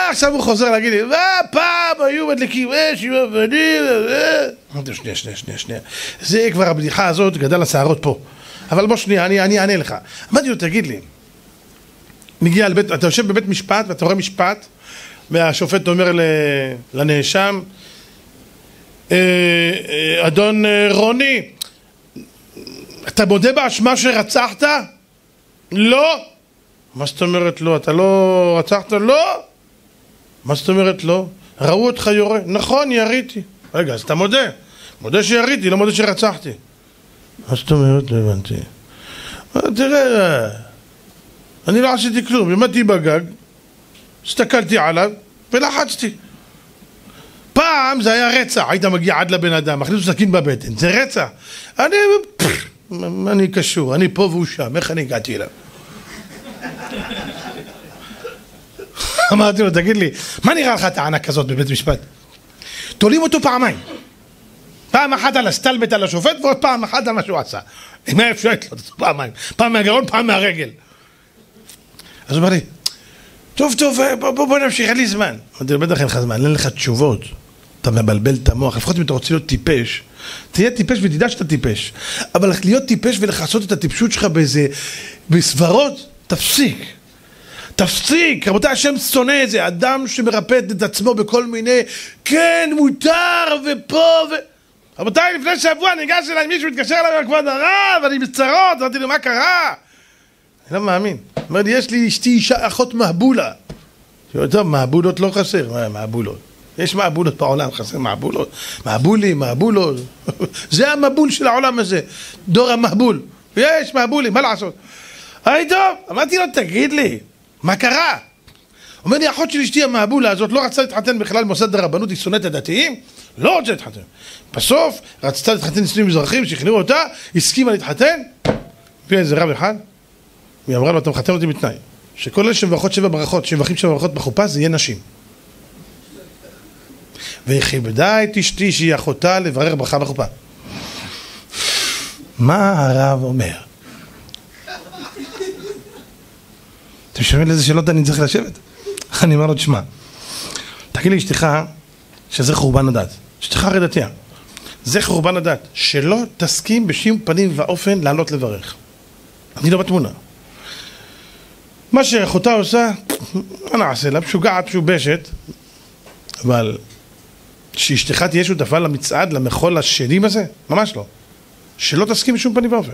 עכשיו הוא חוזר להגיד לי, מה פעם היו מדליקים אש עם אבנים, אמרתי לו, שנייה, שנייה, שנייה, שנייה. זה כבר הבדיחה הזאת, גדל השערות פה. אבל בוא שנייה, אני, אני אענה לך. אמרתי לו, תגיד לי, מגיע לבית, אתה יושב בבית משפט ואתה רואה משפט, והשופט אומר לנאשם, אדון רוני, אתה מודה באשמה שרצחת? לא. מה זאת אומרת לא? אתה לא רצחת? לא! מה זאת אומרת לא? ראו אותך יורה. נכון, יריתי. רגע, אז אתה מודה. מודה שיריתי, לא מודה שרצחתי. מה זאת אומרת? לא הבנתי. תראה, אני לא עשיתי כלום. עמדתי בגג, הסתכלתי עליו ולחצתי. פעם זה היה רצח, היית מגיע עד לבן אדם, מכניס סכין בבטן, זה רצח. אני, אני קשור, אני פה והוא שם, איך אני הגעתי אליו? אמרתי לו, תגיד לי, מה נראה לך טענה כזאת בבית משפט? תולים אותו פעמיים. פעם אחת על הסטלבט על השופט ועוד פעם אחת על מה שהוא עשה. אם היה אפשר לתלות אותו פעמיים. פעם מהגרון, פעם מהרגל. אז הוא אומר לי, טוב, טוב, בוא, בוא, בוא נמשיך, אין לי זמן. אמרתי לו, בטח אין לך זמן, אין לך תשובות. אתה מבלבל את המוח, לפחות אם אתה רוצה להיות טיפש, תהיה טיפש ותדע שאתה טיפש. אבל להיות טיפש ולכסות את הטיפשות שלך באיזה... בסברות, תפסיק. תפסיק, רבותיי, השם שונא את זה, אדם שמרפד את עצמו בכל מיני, כן, מותר, ופה, ו... רבותיי, לפני שבוע ניגש אליי מישהו, התקשר אליי כבוד הרב, אני בצרות, אמרתי לו, מה קרה? אני לא מאמין. אומר לי, יש לי אשתי אישה אחות מהבולה. טוב, מהבולות לא חסר, מה מהבולות? יש מהבולות בעולם, חסר מהבולות. מהבולים, מהבולות. זה המבול של העולם הזה, דור המהבול. יש מהבולים, מה לעשות? היי טוב, אמרתי לו, תגיד לי, מה קרה? אומר לי, אחות של אשתי המהבולה הזאת לא רצתה להתחתן בכלל במוסד הרבנות, היא שונאת הדתיים? לא רוצה להתחתן. בסוף רצתה להתחתן נישואים מזרחים, שכנעו אותה, הסכימה להתחתן, הביאה איזה רב אחד, היא אמרה לו, אתה מחתן אותי בתנאי, שכל אלה שמברכות שבע ברכות, שמברכים שבע ברכות בחופה, זה יהיה נשים. וכיבדה את אשתי שהיא אחותה לברך ברכה בחופה. מה הרב אומר? אתם שומעים לאיזה שאלות אני צריך לשבת? אני אומר לו, תשמע, תגיד לאשתך שזה חורבן הדת. אשתך הרי דתייה. זה חורבן הדת. שלא תסכים בשום פנים ואופן לעלות לברך. אני לא בתמונה. מה שאחותה עושה, מה נעשה לה? משוגעת, משובשת, אבל שאשתך תהיה שותפה למצעד, למחול השדים הזה? ממש לא. שלא תסכים בשום פנים ואופן.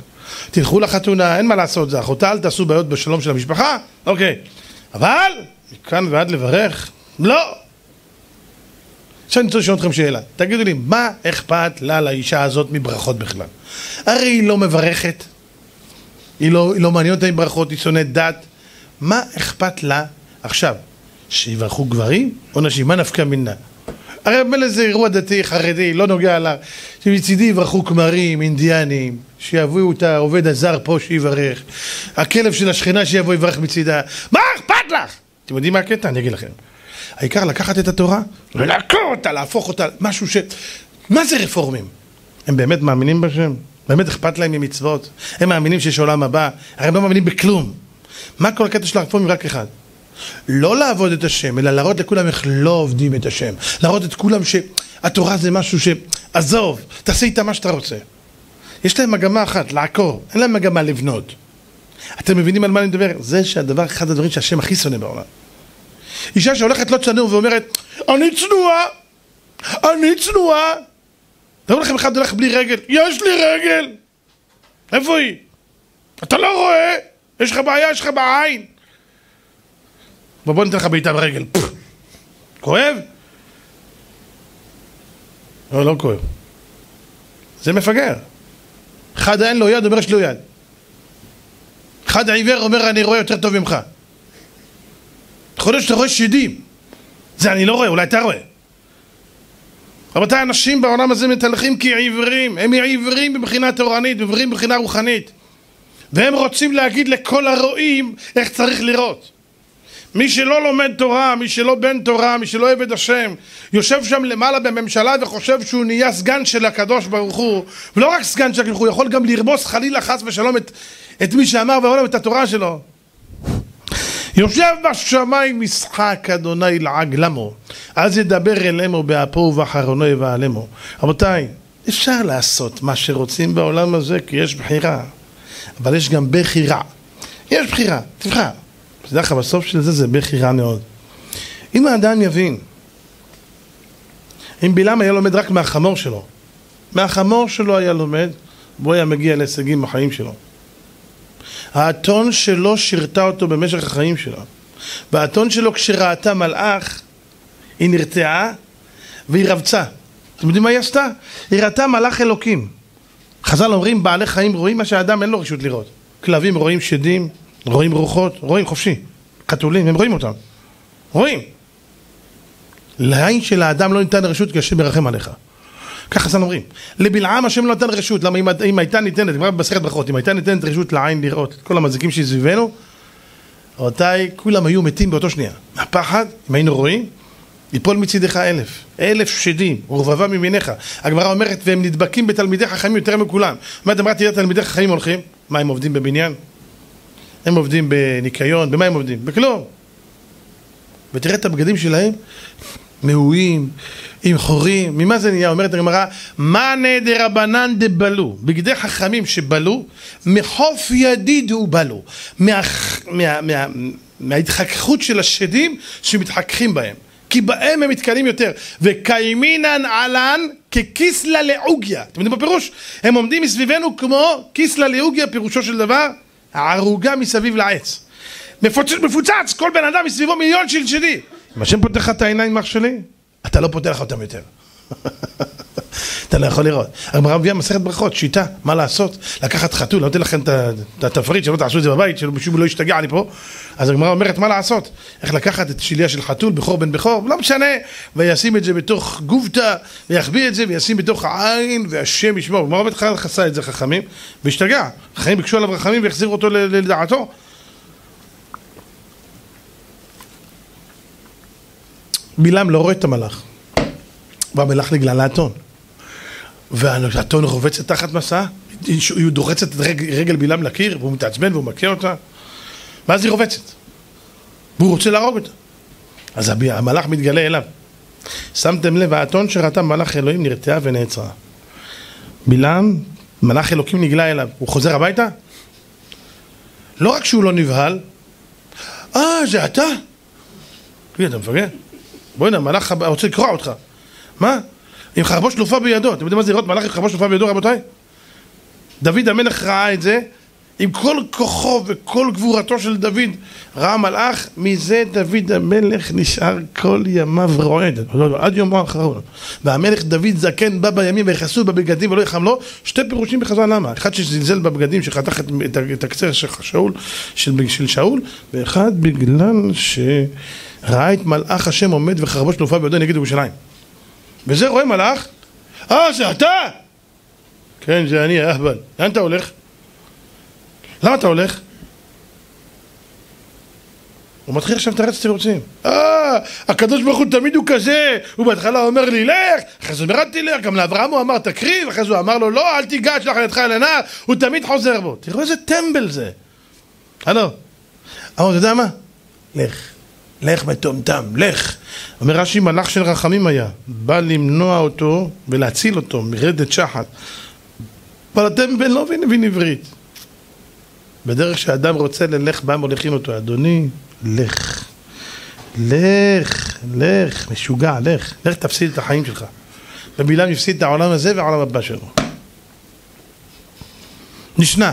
תלכו לחתונה, אין מה לעשות, זה אחותה, אל תעשו בעיות בשלום של המשפחה, אוקיי. אבל, מכאן ועד לברך? לא. עכשיו אני רוצה לשאול אתכם שאלה, תגידו לי, מה אכפת לה לאישה הזאת מברכות בכלל? הרי היא לא מברכת, היא לא, לא מעניינת אותה עם ברכות, היא שונאת דת, מה אכפת לה עכשיו? שיברכו גברים או נשים? מה נפקא מינה? הרי מילא זה אירוע דתי, חרדי, לא נוגע לה. שמצידי יברכו כמרים, אינדיאנים, שיביאו את העובד הזר פה שיברך. הכלב של השכנה שיבוא יברך מצידה. מה אכפת לך? אתם יודעים מה הקטע? אני אגיד לכם. העיקר לקחת את התורה ולעקור אותה, להפוך אותה, משהו ש... מה זה רפורמים? הם באמת מאמינים בשם? באמת אכפת להם ממצוות? הם מאמינים שיש עולם הבא? הרי הם לא מאמינים בכלום. מה כל הקטע של הרפורמים? רק אחד. לא לעבוד את השם, אלא להראות לכולם איך לא עובדים את השם. להראות את כולם שהתורה זה משהו ש... עזוב, תעשה איתה מה שאתה רוצה. יש להם מגמה אחת, לעקור, אין להם מגמה לבנות. אתם מבינים על מה אני מדבר? זה שהדבר, אחד הדברים שהשם הכי שונא בעולם. אישה שהולכת לא צנוע ואומרת, אני צנועה, אני צנועה. תראו לכם אחד הולך בלי רגל, יש לי רגל! איפה היא? אתה לא רואה? יש לך בעיה, יש לך בעין. בוא ניתן לך בעיטה ברגל. כואב? לא, לא כואב. זה מפגר. אחד אין לו יד, אומר יש לו יד. אחד העיוור אומר אני רואה יותר טוב ממך. יכול להיות שאתה רואה שדים. זה אני לא רואה, אולי אתה רואה. רבותיי, אנשים בעולם הזה מתהלכים כעיוורים, הם עיוורים מבחינה תורנית, עיוורים מבחינה רוחנית. והם רוצים להגיד לכל הרואים איך צריך לראות. מי שלא לומד תורה, מי שלא בן תורה, מי שלא עבד השם, יושב שם למעלה בממשלה וחושב שהוא נהיה סגן של הקדוש ברוך הוא, ולא רק סגן של הקדוש ברוך הוא, יכול גם לרמוס חלילה חס ושלום את, את מי שאמר בעולם את התורה שלו. יושב בשמיים משחק אדוני לעג למו, אז ידבר אלימו באפו ובחרונו יבעלמו. רבותיי, אפשר לעשות מה שרוצים בעולם הזה כי יש בחירה, אבל יש גם בחירה. יש בחירה, תבחר. תדע לך, בסוף של זה זה בכי רע מאוד. אם האדם יבין, אם בלעם היה לומד רק מהחמור שלו, מהחמור שלו היה לומד, והוא היה מגיע להישגים בחיים שלו. האתון שלו שירתה אותו במשך החיים שלו. והאתון שלו כשראתה מלאך, היא נרתעה והיא רבצה. אתם יודעים מה היא עשתה? היא ראתה מלאך אלוקים. חז"ל אומרים, בעלי חיים רואים מה שהאדם אין לו רשות לראות. כלבים רואים שדים, רואים רוחות, רואים חופשי. חתולים, הם רואים אותם. רואים. לעין של האדם לא ניתן רשות כי השם מרחם עליך. ככה חסן אומרים. לבלעם השם לא נתן רשות, למה אם, אם הייתה ניתנת, כבר במסכת ברכות, אם הייתה ניתנת רשות לעין לראות את כל המזיקים שסביבנו, רבותיי, כולם היו מתים באותו שנייה. מהפחד, אם היינו רואים, יפול מצידך אלף, אלף שדים, ורבבה ממיניך. הגמרא אומרת, והם נדבקים בתלמידי חכמים יותר מכולם. אומרת, אמרה, תראה, תלמידי חכמים הולכים, מה, הם עובדים בבניין? הם עובדים בניקיון, במה הם עובדים? בכלום. ותראה את הבגדים שלהם, מאויים, עם חורים, ממה זה נהיה? אומרת הגמרא, מאנה דרבנן דבלו, בגדי חכמים שבלו, מחוף ידיד הוא בלו, מה, מה, מה, מההתחככות של השדים שמתחככים בהם. כי בהם הם מתקנים יותר. וקיימינן עלן ככיסלה לעוגיה. אתם יודעים בפירוש? הם עומדים מסביבנו כמו כיסלה לעוגיה, פירושו של דבר הערוגה מסביב לעץ. מפוצץ, מפוצץ, כל בן אדם מסביבו מיליון שלשלי. אם השם פותח לך את העיניים, אח שלי, אתה לא פותח אותם יותר. אתה לא יכול לראות. הגמרא מביאה מסכת ברכות, שיטה, מה לעשות? לקחת חתול, לא נותן לכם את התפריט, שלא תעשו את זה בבית, שמישהו לא ישתגע לי פה. אז הגמרא אומרת, מה לעשות? איך לקחת את שליה של חתול, בכור בן בכור, לא משנה, וישים את זה בתוך גובטה, ויחביא את זה, וישים בתוך העין, והשם ישמור. הגמרא אומרת, חסה את זה חכמים, והשתגע. חכמים ביקשו עליו רחמים והחזירו אותו לדעתו. בלעם לא רואה את המלאך. והמלאך נגלה לאתון. והאתון רובצת תחת מסע, היא דוחצת את רגל בלעם לקיר, והוא מתעצבן והוא מכה אותה, ואז היא רובצת. והוא רוצה להרוג אותה. אז המלאך מתגלה אליו. שמתם לב, האתון שראתה מלאך אלוהים נרתעה ונעצרה. בלעם, מלאך אלוקים נגלה אליו. הוא חוזר הביתה? לא רק שהוא לא נבהל, אה, זה אתה? תגיד, אתה מפגר? בואי הנה, מלאך רוצה לקרוע אותך. מה? עם חרבו שלופה בידו. אתם יודעים מה זה לראות מלאך עם חרבו שלופה בידו, רבותיי? דוד המלך ראה את זה, עם כל כוחו וכל גבורתו של דוד, ראה מלאך, מזה דוד המלך נשאר כל ימיו רועד, עד יומו האחרון. והמלך דוד זקן בא בימים ויכסו בבגדים ולא יחם לו, שתי פירושים בחזרה למה? אחד שזלזל בבגדים שחתך את, את, את הקצר של שאול, של, של שאול, ואחד בגלל שראה את מלאך השם עומד וחרבו שלופה בידו נגד ירושלים. וזה רואה מלאך, אה זה אתה? כן זה אני אהבל, לאן אתה הולך? למה אתה הולך? הוא מתחיל עכשיו לתרץ תירוצים. אה, הקדוש ברוך הוא תמיד הוא כזה, הוא בהתחלה אומר לי לך, אחרי זה אומר אל תלך, גם לאברהם הוא אמר תקריב, אחרי זה הוא אמר לו לא, אל תיגע, שלח על ידך אל הנער, הוא תמיד חוזר בו. תראו איזה טמבל זה. הלו. אבל אתה יודע מה? לך. לך מטומטם, לך. אומר רש"י, מלאך של רחמים היה, בא למנוע אותו ולהציל אותו מרדת שחת. אבל אתם בן לא מבין עברית. בדרך שאדם רוצה ללך, בא מוליכים אותו, אדוני, לך. לך, לך, משוגע, לך. לך תפסיד את החיים שלך. ובלעם יפסיד את העולם הזה והעולם הבא שלו. נשנה.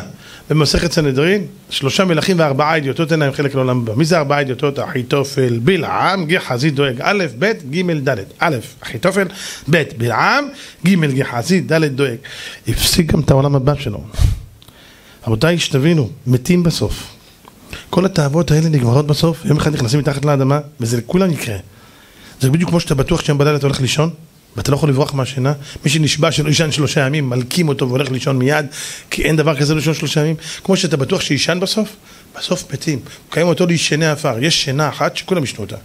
במסכת סנהדרין, שלושה מלכים וארבעה אדיוטות אין להם חלק לעולם הבא. מי זה ארבעה אדיוטות? אחיתופל, בלעם, גחזי דואג. א', ב', ג', ד'. א', אחיתופל, ב', בלעם, ג', גחזי, ד', דואג. הפסיק גם את העולם הבא שלו. רבותיי, שתבינו, מתים בסוף. כל התאוות האלה נגמרות בסוף, יום אחד נכנסים מתחת לאדמה, וזה לכולם יקרה. זה בדיוק כמו שאתה בטוח שהיום בלילה אתה הולך לישון, ואתה לא יכול לברוח מהשינה. מי שנשבע שלא יישן שלושה ימים, מלקים אותו והולך לישון מיד, כי אין דבר כזה לישון שלושה ימים. כמו שאתה בטוח שיישן בסוף, בסוף מתים. קיים אותו לישני עפר. יש שינה אחת שכולם ישנו אותה.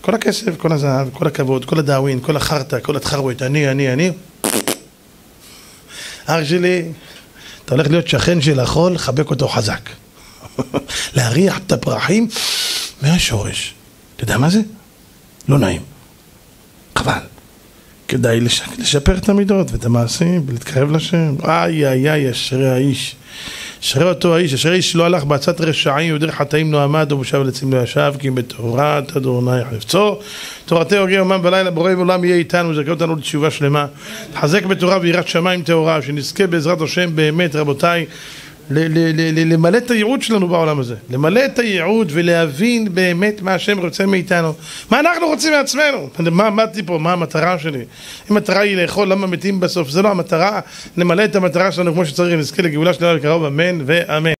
כל הכסף, כל הזהב, כל הכבוד, כל הדאווין, כל החרטא, כל התחרוית, אני, אני, אני. אח שלי, אתה הולך להיות שכן של החול, חבק אותו חזק. להריח את הפרחים מהשורש. אתה יודע מה זה? לא נעים. חבל. כדאי לשפר את המידות ואת המעשים ולהתקרב לשם. איי איי איי, אשרי האיש. אשרי אותו האיש, אשרי איש לא הלך בעצת רשעים ובדרך חטאים לא עמד ומושב לצים לא ישב כי בתורת אדוני חפצו תורתו הוגה יומם ולילה בורא עולם יהיה איתנו וזכה אותנו לתשובה שלמה תחזק בתורה ויראת שמיים טהורה שנזכה בעזרת השם באמת רבותיי למלא את הייעוד שלנו בעולם הזה, למלא את הייעוד ולהבין באמת מה השם רוצה מאיתנו, מה אנחנו רוצים מעצמנו, מה עמדתי פה, מה המטרה שלי, אם המטרה היא לאכול, למה מתים בסוף, זה לא המטרה, למלא את המטרה שלנו כמו שצריך, נזכה לגאולה שלנו לקרוב, אמן ואמן.